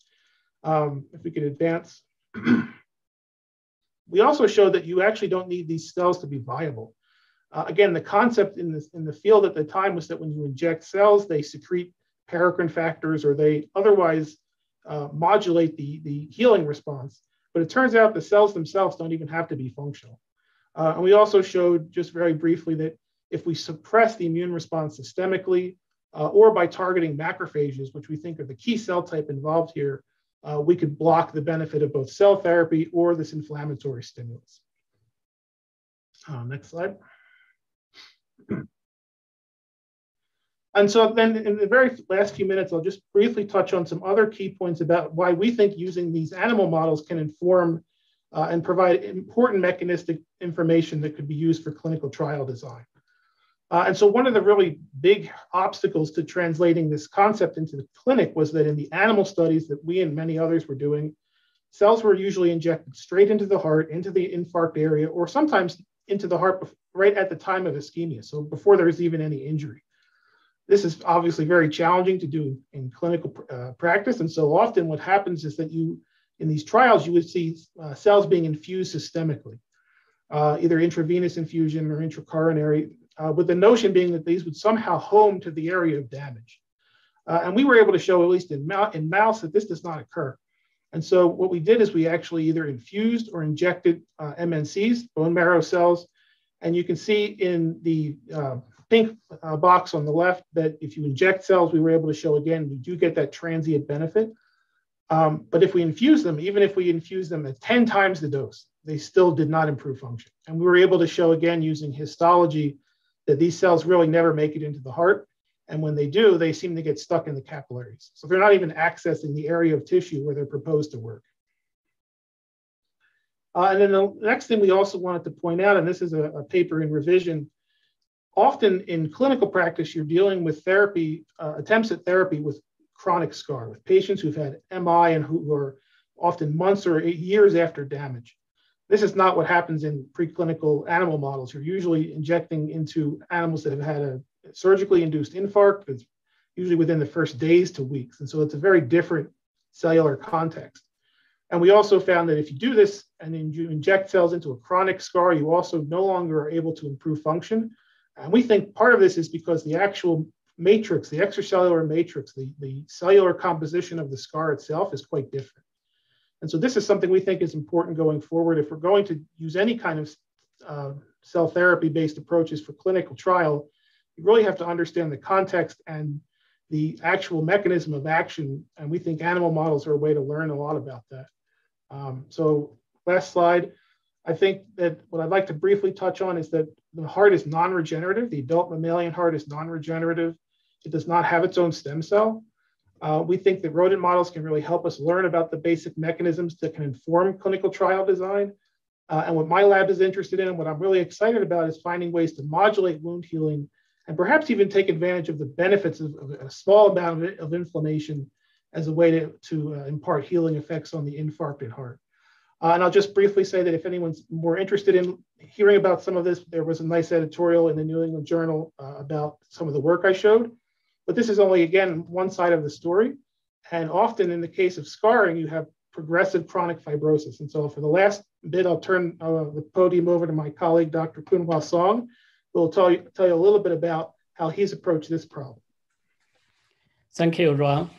Speaker 3: um, if we could advance. we also showed that you actually don't need these cells to be viable. Uh, again, the concept in, this, in the field at the time was that when you inject cells, they secrete paracrine factors or they otherwise uh, modulate the, the healing response. But it turns out the cells themselves don't even have to be functional. Uh, and we also showed just very briefly that if we suppress the immune response systemically uh, or by targeting macrophages, which we think are the key cell type involved here, uh, we could block the benefit of both cell therapy or this inflammatory stimulus. Uh, next slide. And so then in the very last few minutes, I'll just briefly touch on some other key points about why we think using these animal models can inform uh, and provide important mechanistic information that could be used for clinical trial design. Uh, and so one of the really big obstacles to translating this concept into the clinic was that in the animal studies that we and many others were doing, cells were usually injected straight into the heart, into the infarct area, or sometimes into the heart right at the time of ischemia, so before there was even any injury. This is obviously very challenging to do in clinical uh, practice. And so often what happens is that you, in these trials, you would see uh, cells being infused systemically, uh, either intravenous infusion or intracoronary uh, with the notion being that these would somehow home to the area of damage. Uh, and we were able to show, at least in, in mouse, that this does not occur. And so what we did is we actually either infused or injected uh, MNCs, bone marrow cells. And you can see in the uh, pink uh, box on the left that if you inject cells, we were able to show again, we do get that transient benefit. Um, but if we infuse them, even if we infuse them at 10 times the dose, they still did not improve function. And we were able to show again using histology that these cells really never make it into the heart. And when they do, they seem to get stuck in the capillaries. So they're not even accessing the area of tissue where they're proposed to work. Uh, and then the next thing we also wanted to point out, and this is a, a paper in revision, often in clinical practice, you're dealing with therapy, uh, attempts at therapy with chronic scar, with patients who've had MI and who are often months or years after damage. This is not what happens in preclinical animal models. You're usually injecting into animals that have had a surgically induced infarct. It's usually within the first days to weeks. And so it's a very different cellular context. And we also found that if you do this and then you inject cells into a chronic scar, you also no longer are able to improve function. And we think part of this is because the actual matrix, the extracellular matrix, the, the cellular composition of the scar itself is quite different. And so this is something we think is important going forward. If we're going to use any kind of uh, cell therapy based approaches for clinical trial, you really have to understand the context and the actual mechanism of action. And we think animal models are a way to learn a lot about that. Um, so last slide. I think that what I'd like to briefly touch on is that the heart is non-regenerative. The adult mammalian heart is non-regenerative. It does not have its own stem cell. Uh, we think that rodent models can really help us learn about the basic mechanisms that can inform clinical trial design. Uh, and what my lab is interested in, what I'm really excited about, is finding ways to modulate wound healing and perhaps even take advantage of the benefits of, of a small amount of, of, inflammation as a way to, to uh, impart healing effects on the infarcted heart. Uh, and I'll just briefly say that if anyone's more interested in hearing about some of this, there was a nice editorial in the New England Journal uh, about some of the work I showed. But this is only, again, one side of the story. And often in the case of scarring, you have progressive chronic fibrosis. And so for the last bit, I'll turn uh, the podium over to my colleague, Dr. Kunhwa Song, who will tell you, tell you a little bit about how he's approached this problem.
Speaker 4: Thank you, Ron.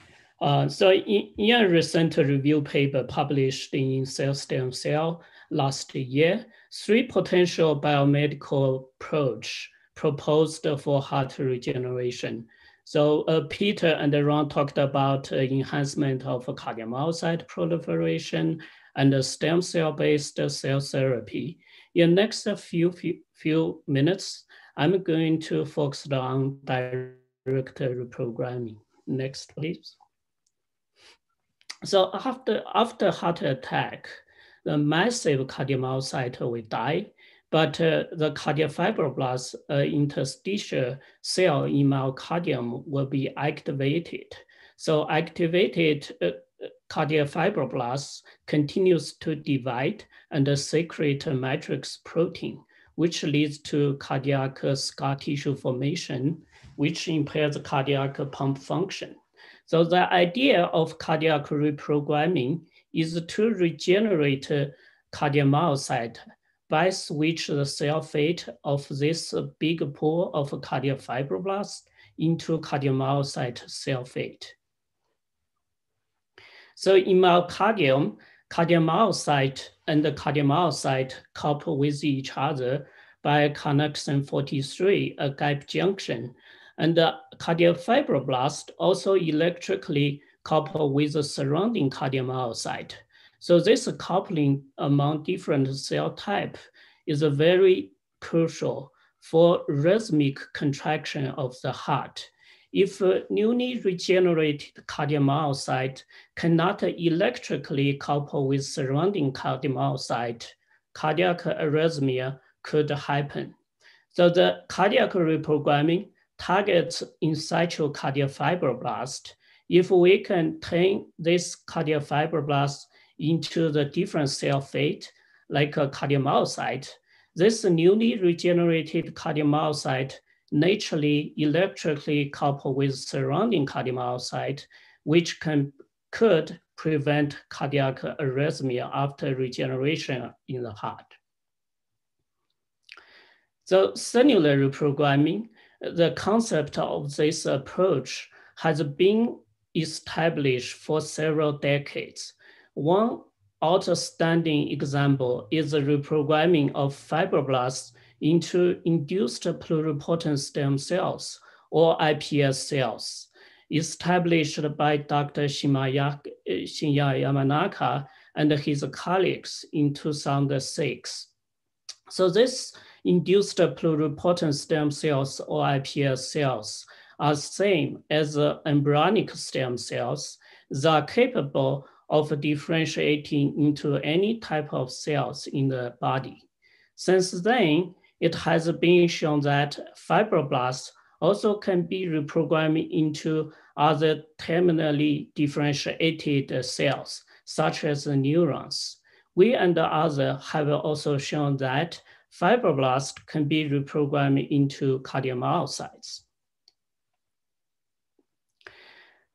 Speaker 4: Uh, so in, in, a recent review paper published in Cell Stem Cell last year, three potential biomedical approach proposed for heart regeneration. So uh, Peter and Ron talked about uh, enhancement of cardiomyocyte proliferation and stem cell-based cell therapy. In the next few, few, few minutes, I'm going to focus on direct reprogramming. Next, please. So after, after heart attack, the massive cardiomyocyte will die, but uh, the cardiofibroblast uh, interstitial cell in myocardium will be activated. So activated uh, cardiofibroblast continues to divide and secrete matrix protein, which leads to cardiac scar tissue formation, which impairs cardiac pump function. So the idea of cardiac reprogramming is to regenerate cardiomyocyte by switch the cell fate of this big pool of cardiofibroblasts into cardiomyocyte cell fate. So in myocardium, cardiomyocyte and the cardiomyocyte couple with each other by connexin 43, a gap junction, and the cardiofibroblast also electrically couple with the surrounding cardiomyocyte. So this coupling among different cell type is very crucial for rhythmic contraction of the heart. If a newly regenerated cardiomyocyte cannot electrically couple with surrounding cardiomyocyte, cardiac arrhythmia could happen. So the cardiac reprogramming targets in situ cardiofibroblasts. If we can turn this cardiofibroblasts into the different cell fate, like a cardiomyocyte, this newly regenerated cardiomyocyte naturally electrically couple with surrounding cardiomyocyte, which can could prevent cardiac arrhythmia after regeneration in the heart. So cellular reprogramming the concept of this approach has been established for several decades. One outstanding example is the reprogramming of fibroblasts into induced pluripotent stem cells, or iPS cells, established by Dr. Shinya Yamanaka and his colleagues in 2006. So this induced pluripotent stem cells or iPS cells are same as embryonic stem cells that are capable of differentiating into any type of cells in the body. Since then, it has been shown that fibroblasts also can be reprogrammed into other terminally differentiated cells, such as neurons. We and others have also shown that fibroblasts can be reprogrammed into cardiomyocytes.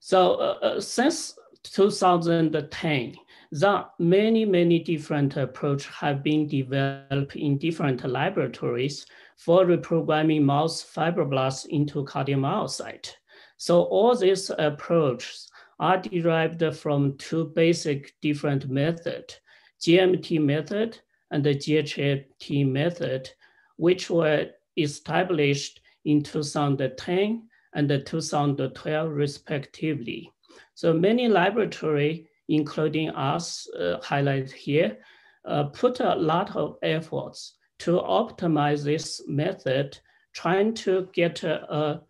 Speaker 4: So uh, uh since 2010, there are many, many different approaches have been developed in different laboratories for reprogramming mouse fibroblasts into cardiomyocyte. So all these approaches are derived from two basic different methods, GMT method and the GHT method, which were established in 2010 and 2012 respectively. So many laboratory, including us uh, highlighted here, uh, put a lot of efforts to optimize this method, trying to get a, a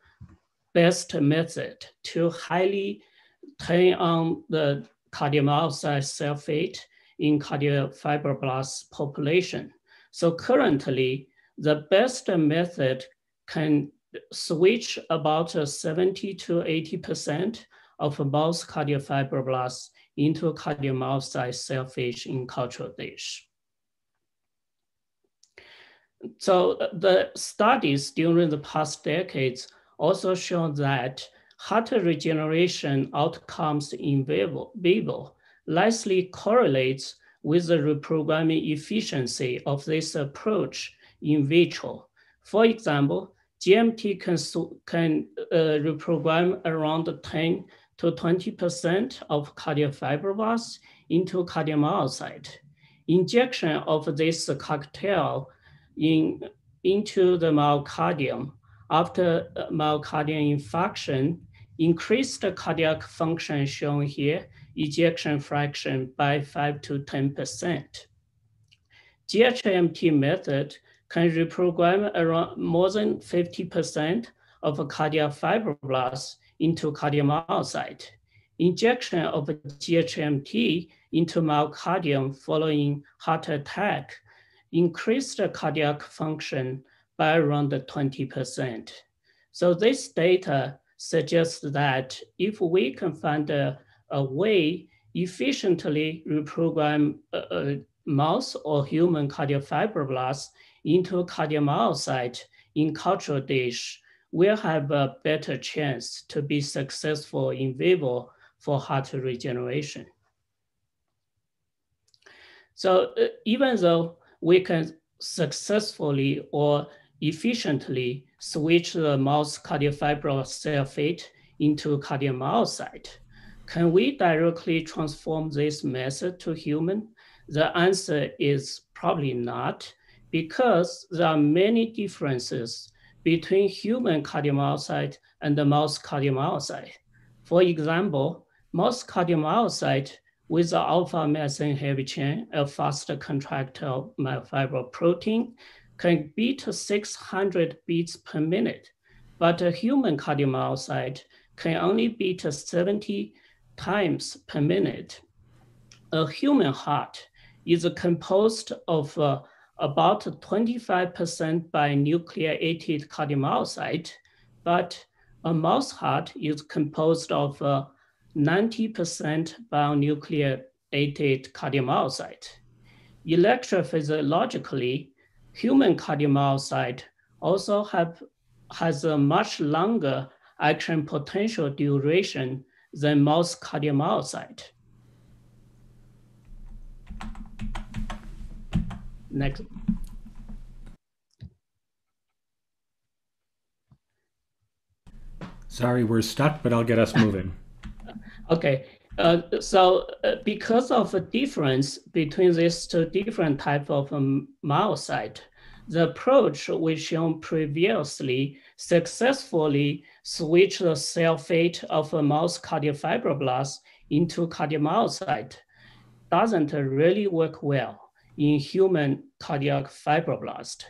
Speaker 4: best method to highly turn on the cardiomyocyte cell fate in cardiofibroblast population. So currently, the best method can switch about 70 to 80% of mouse cardiofibroblasts into cardiomyocyte cell phage in cultural dish. So the studies during the past decades also show that heart regeneration outcomes in vivo, vivo likely correlates with the reprogramming efficiency of this approach in vitro. For example, GMT can, can uh, reprogram around 10 to 20% of cardiofibroblasts into cardiomyocyte. Injection of this cocktail in, into the myocardium after myocardial infarction increased cardiac function shown here, ejection fraction by 5 to 10%. GHMT method can reprogram around more than 50% of cardiac fibroblasts into cardiomyocyte. Injection of GHMT into myocardium following heart attack increased cardiac function by around 20%. So this data suggests that if we can find a, a way efficiently reprogram a, a mouse or human cardiofibroblasts into cardiomyocyte in culture dish, we'll have a better chance to be successful in vivo for heart regeneration. So uh, even though we can successfully or efficiently switch the mouse cardiofibrous cell fate into cardiomyocyte. Can we directly transform this method to human? The answer is probably not, because there are many differences between human cardiomyocyte and the mouse cardiomyocyte. For example, mouse cardiomyocyte with the alpha myosin heavy chain, a faster contractile myofibril protein, can beat 600 beats per minute, but a human cardiomyocyte can only beat 70 times per minute. A human heart is composed of uh, about 25% by nucleated cardiomyocyte, but a mouse heart is composed of uh, 90% bionucleated cardiomyocyte. Electrophysiologically, human cardiomyocyte also have, has a much longer action potential duration than mouse cardiomyocyte. Next.
Speaker 2: Sorry, we're stuck, but I'll get us moving.
Speaker 4: okay. Uh, so uh, because of a difference between these two different type of um, myocyte, the approach we shown previously successfully switch the cell fate of a mouse cardiofibroblast into cardiomyocyte doesn't really work well in human cardiac fibroblast.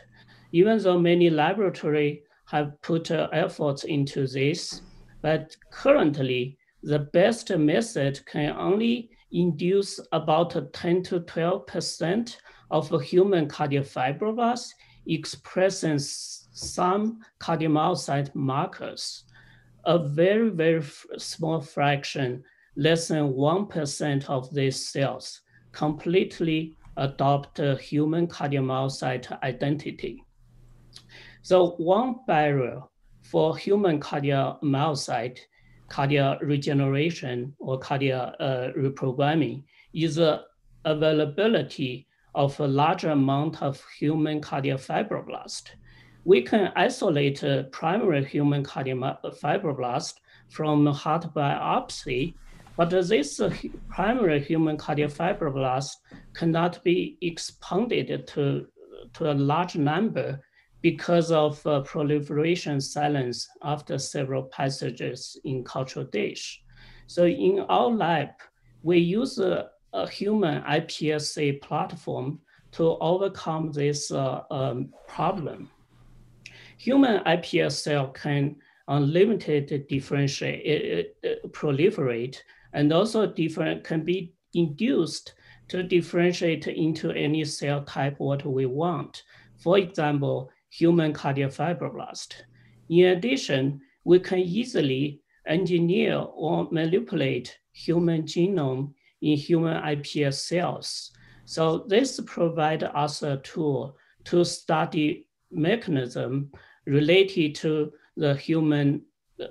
Speaker 4: Even though many laboratories have put efforts into this, but currently the best method can only induce about 10 to 12% of human cardiofibroblast expressing some cardiomyocyte markers. A very, very small fraction, less than 1% of these cells completely adopt human cardiomyocyte identity. So one barrier for human cardiomyocyte cardiac regeneration or cardiac uh, reprogramming is the availability of a large amount of human cardiofibroblast. We can isolate primary human cardiofibroblast from heart biopsy but this primary human cardiofibroblast cannot be expanded to, to a large number because of uh, proliferation silence after several passages in cultural dish. So in our lab, we use a, a human iPSC platform to overcome this uh, um, problem. Human iPS cell can unlimited differentiate, uh, uh, proliferate and also different can be induced to differentiate into any cell type what we want. For example, human cardiac fibroblast. In addition, we can easily engineer or manipulate human genome in human iPS cells. So this provide us a tool to study mechanism related to the human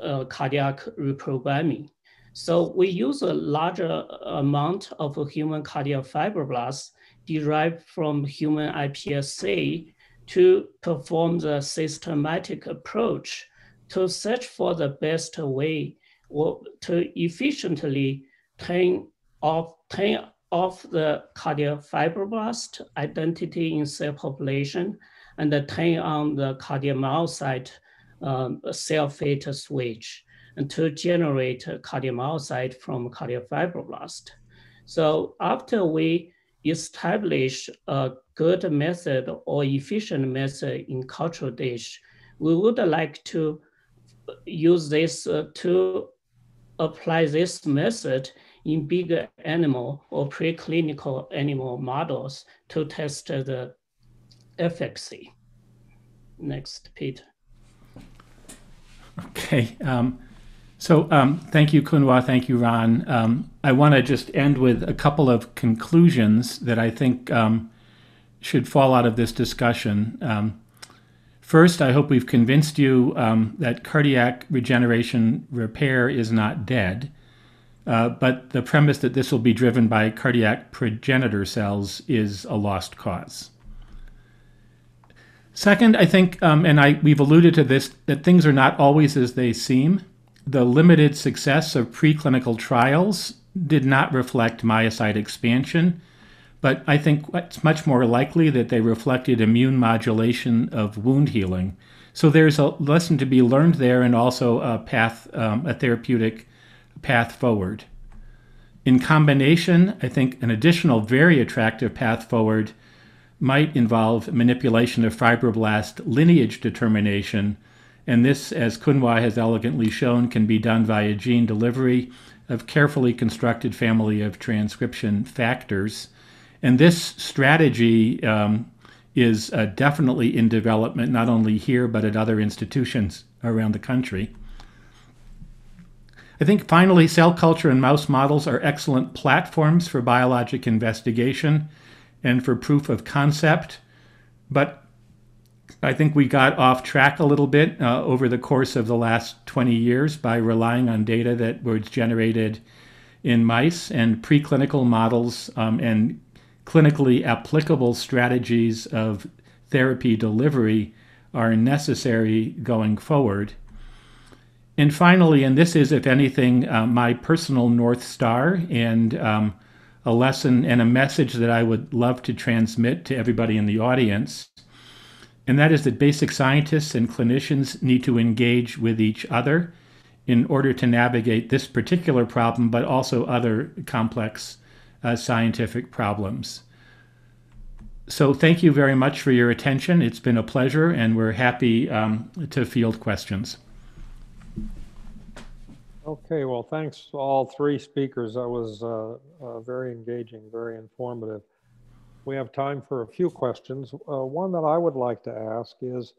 Speaker 4: uh, cardiac reprogramming. So we use a larger amount of human cardiac fibroblasts derived from human iPSC to perform the systematic approach to search for the best way or to efficiently turn off, turn off the cardiac fibroblast identity in cell population and the turn on the cardiomyocyte um, cell fate switch and to generate cardiomyocyte from cardiofibroblast. So after we establish a good method or efficient method in culture dish, we would like to use this uh, to apply this method in bigger animal or preclinical animal models to test the efficacy. Next, Peter.
Speaker 2: Okay. Um, so um, thank you, Kunhua. Thank you, Ron. Um, I want to just end with a couple of conclusions that I think um, should fall out of this discussion. Um, first, I hope we've convinced you um, that cardiac regeneration repair is not dead. Uh, but the premise that this will be driven by cardiac progenitor cells is a lost cause. Second, I think, um, and I we've alluded to this, that things are not always as they seem. The limited success of preclinical trials did not reflect myocyte expansion, but I think it's much more likely that they reflected immune modulation of wound healing. So there's a lesson to be learned there, and also a path, um, a therapeutic path forward. In combination, I think an additional very attractive path forward might involve manipulation of fibroblast lineage determination, and this, as Kunhua has elegantly shown, can be done via gene delivery of carefully constructed family of transcription factors. And this strategy um, is uh, definitely in development, not only here, but at other institutions around the country. I think finally, cell culture and mouse models are excellent platforms for biologic investigation and for proof of concept. But I think we got off track a little bit uh, over the course of the last 20 years by relying on data that was generated in mice and preclinical models um, and clinically applicable strategies of therapy delivery are necessary going forward. And finally, and this is, if anything, uh, my personal North Star, and um, a lesson and a message that I would love to transmit to everybody in the audience. And that is that basic scientists and clinicians need to engage with each other in order to navigate this particular problem, but also other complex uh, scientific problems. So, thank you very much for your attention. It's been a pleasure, and we're happy um, to field questions.
Speaker 1: Okay, well, thanks to all three speakers. That was uh, uh, very engaging, very informative. We have time for a few questions. Uh, one that I would like to ask is,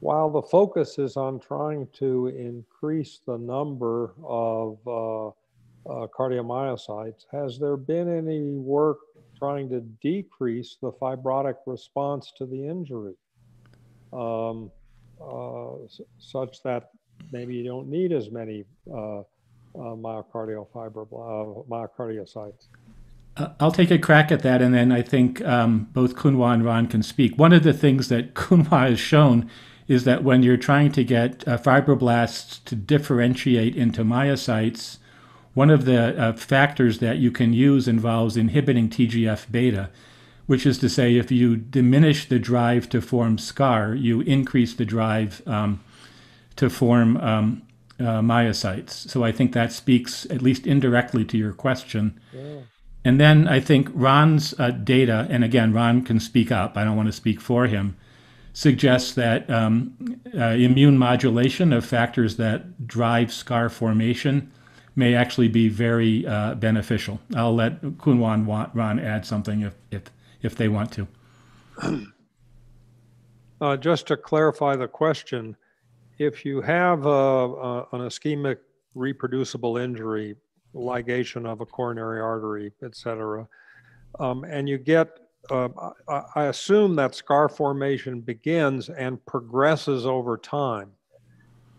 Speaker 1: while the focus is on trying to increase the number of uh, uh, cardiomyocytes, has there been any work trying to decrease the fibrotic response to the injury? Um, uh, such that maybe you don't need as many uh, uh, myocardial fiber uh, myocardiocytes.
Speaker 2: Uh, I'll take a crack at that, and then I think um, both Kunhua and Ron can speak. One of the things that Kunhua has shown is that when you're trying to get uh, fibroblasts to differentiate into myocytes, one of the uh, factors that you can use involves inhibiting TGF beta, which is to say, if you diminish the drive to form scar, you increase the drive um, to form um, uh, myocytes. So I think that speaks at least indirectly to your question. Yeah. And then I think Ron's uh, data, and again, Ron can speak up, I don't want to speak for him, suggests that um, uh, immune modulation of factors that drive scar formation may actually be very uh, beneficial. I'll let Kunwan Ron add something if, if, if they want to.
Speaker 1: Uh, just to clarify the question, if you have a, a, an ischemic reproducible injury, ligation of a coronary artery, et cetera, um, and you get, uh, I, I assume that scar formation begins and progresses over time,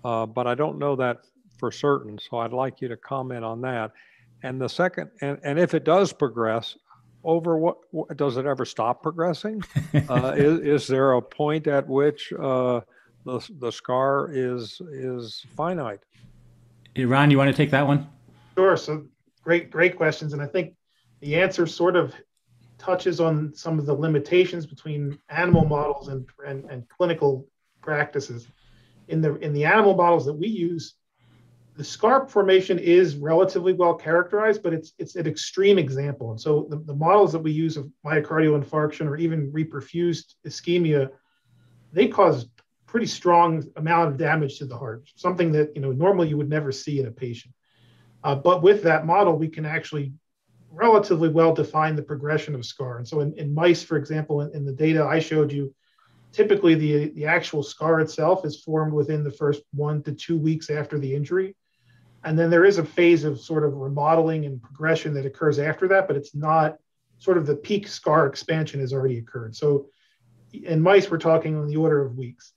Speaker 1: uh, but I don't know that for certain. So I'd like you to comment on that. And the second, and, and if it does progress, over what, what does it ever stop progressing? uh, is, is there a point at which uh, the, the scar is is finite?
Speaker 2: Ron, you want to take that one?
Speaker 3: Sure. So great, great questions, and I think the answer sort of touches on some of the limitations between animal models and, and, and clinical practices. In the in the animal models that we use, the scar formation is relatively well characterized, but it's it's an extreme example. And so the, the models that we use of myocardial infarction or even reperfused ischemia, they cause pretty strong amount of damage to the heart, something that you know normally you would never see in a patient. Uh, but with that model, we can actually relatively well define the progression of scar. And so in, in mice, for example, in, in the data I showed you, typically the, the actual scar itself is formed within the first one to two weeks after the injury. And then there is a phase of sort of remodeling and progression that occurs after that, but it's not sort of the peak scar expansion has already occurred. So in mice, we're talking on the order of weeks.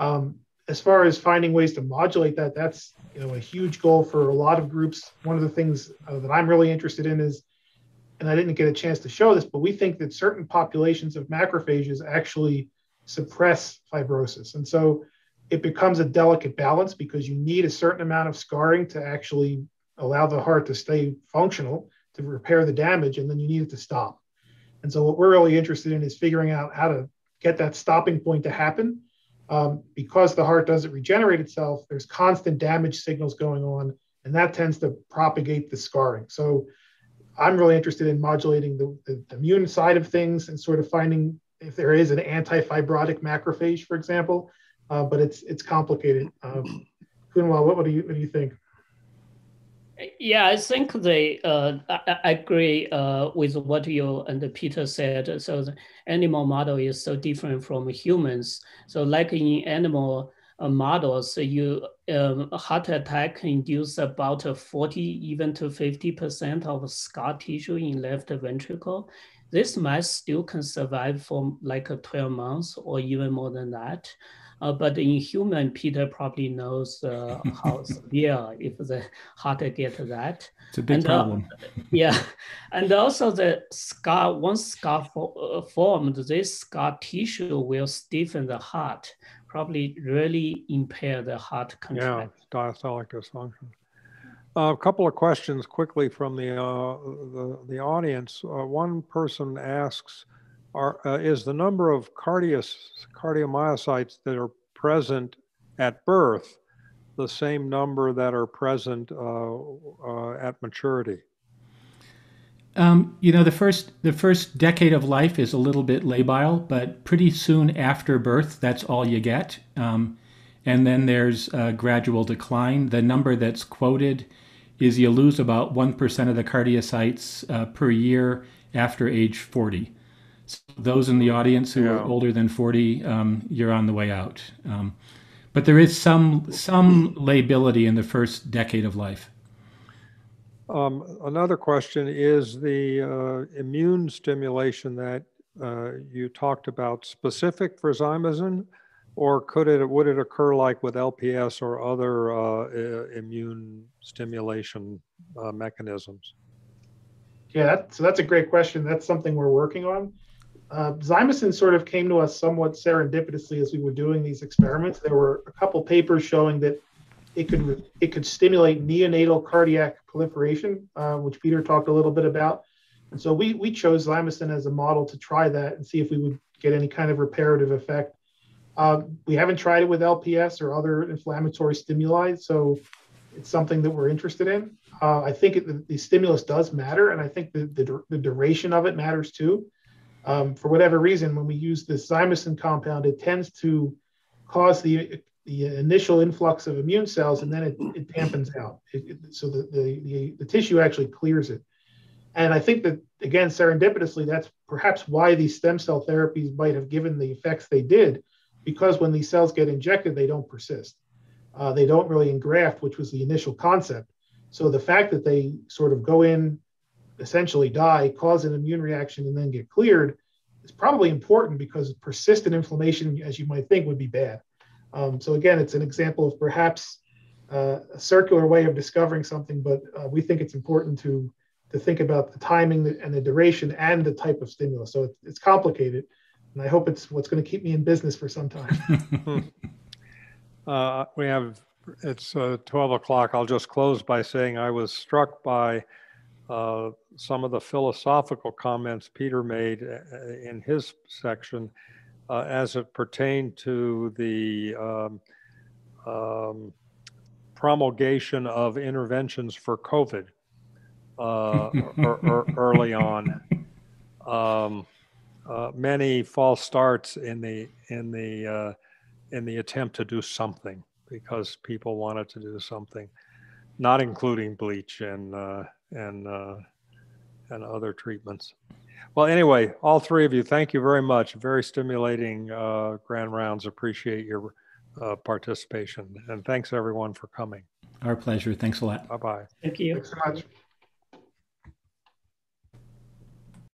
Speaker 3: Um, as far as finding ways to modulate that, that's you know a huge goal for a lot of groups. One of the things uh, that I'm really interested in is, and I didn't get a chance to show this, but we think that certain populations of macrophages actually suppress fibrosis, and so it becomes a delicate balance because you need a certain amount of scarring to actually allow the heart to stay functional to repair the damage, and then you need it to stop. And so, what we're really interested in is figuring out how to get that stopping point to happen. Um, because the heart doesn't regenerate itself, there's constant damage signals going on, and that tends to propagate the scarring. So, I'm really interested in modulating the, the, the immune side of things and sort of finding if there is an anti-fibrotic macrophage, for example, uh, but it's it's complicated. Um, Kunwa, what, what do you what do you think?
Speaker 4: Yeah, I think they. Uh, I, agree uh, with what you and Peter said. So the animal model is so different from humans. So like in animal uh, models, you um, heart attack induce about 40 even to 50 percent of scar tissue in left ventricle. This mice still can survive for like 12 months or even more than that. Uh, but in human, Peter probably knows uh, how severe if the heart get that.
Speaker 2: It's a big and, uh, problem.
Speaker 4: yeah, and also the scar. Once scar for, uh, formed, this scar tissue will stiffen the heart, probably really impair the heart contraction.
Speaker 1: Yeah, diastolic dysfunction. Uh, a couple of questions quickly from the uh, the, the, audience. Uh, one person asks, are, uh, is the number of cardiomyocytes that are present at birth the same number that are present uh, uh, at maturity?
Speaker 2: Um, you know, the first the first decade of life is a little bit labile, but pretty soon after birth, that's all you get. Um, and then there's a gradual decline. The number that's quoted is you lose about 1% of the cardiocytes uh, per year after age 40 those in the audience who yeah. are older than 40, um, you're on the way out. Um, but there is some some lability in the first decade of life.
Speaker 1: Um, another question is the uh, immune stimulation that uh, you talked about specific for zymosin, or could it would it occur like with LPS or other uh, immune stimulation uh, mechanisms?
Speaker 3: Yeah, that, so that's a great question. That's something we're working on. Uh, Xymazin sort of came to us somewhat serendipitously as we were doing these experiments. There were a couple papers showing that it could it could stimulate neonatal cardiac proliferation, uh, which Peter talked a little bit about. And so we we chose Xymazin as a model to try that and see if we would get any kind of reparative effect. Uh, we haven't tried it with LPS or other inflammatory stimuli, so it's something that we're interested in. Uh, I think it, the, the, stimulus does matter, and I think the, the, the duration of it matters too um, for whatever reason, when we use this Xymazin compound, it tends to cause the, the initial influx of immune cells and then it, it dampens out. It, it, so the, the, the, the tissue actually clears it. And I think that, again, serendipitously, that's perhaps why these stem cell therapies might have given the effects they did, because when these cells get injected, they don't persist. Uh, they don't really engraft, which was the initial concept. So the fact that they sort of go in, essentially die, cause an immune reaction, and then get cleared is probably important because persistent inflammation, as you might think, would be bad. Um, so again, it's an example of perhaps uh, a circular way of discovering something, but uh, we think it's important to to think about the timing and the duration and the type of stimulus. So it's, it's complicated, and I hope it's what's going to keep me in business for some time.
Speaker 1: uh, we have it's uh, 12 o'clock. I'll just close by saying I was struck by uh, some of the philosophical comments Peter made uh, in his section uh, as it pertained to the um, um, promulgation of interventions for COVID uh, early on. Um, uh, many false starts in the in the uh, in the attempt to do something because people wanted to do something, not including bleach and uh, and uh, and other treatments. Well, anyway, all three of you, thank you very much. Very stimulating uh, grand rounds. Appreciate your uh, participation, and thanks everyone for coming.
Speaker 2: Our pleasure. Thanks a lot.
Speaker 1: Bye bye.
Speaker 4: Thank you.
Speaker 3: Thanks so much.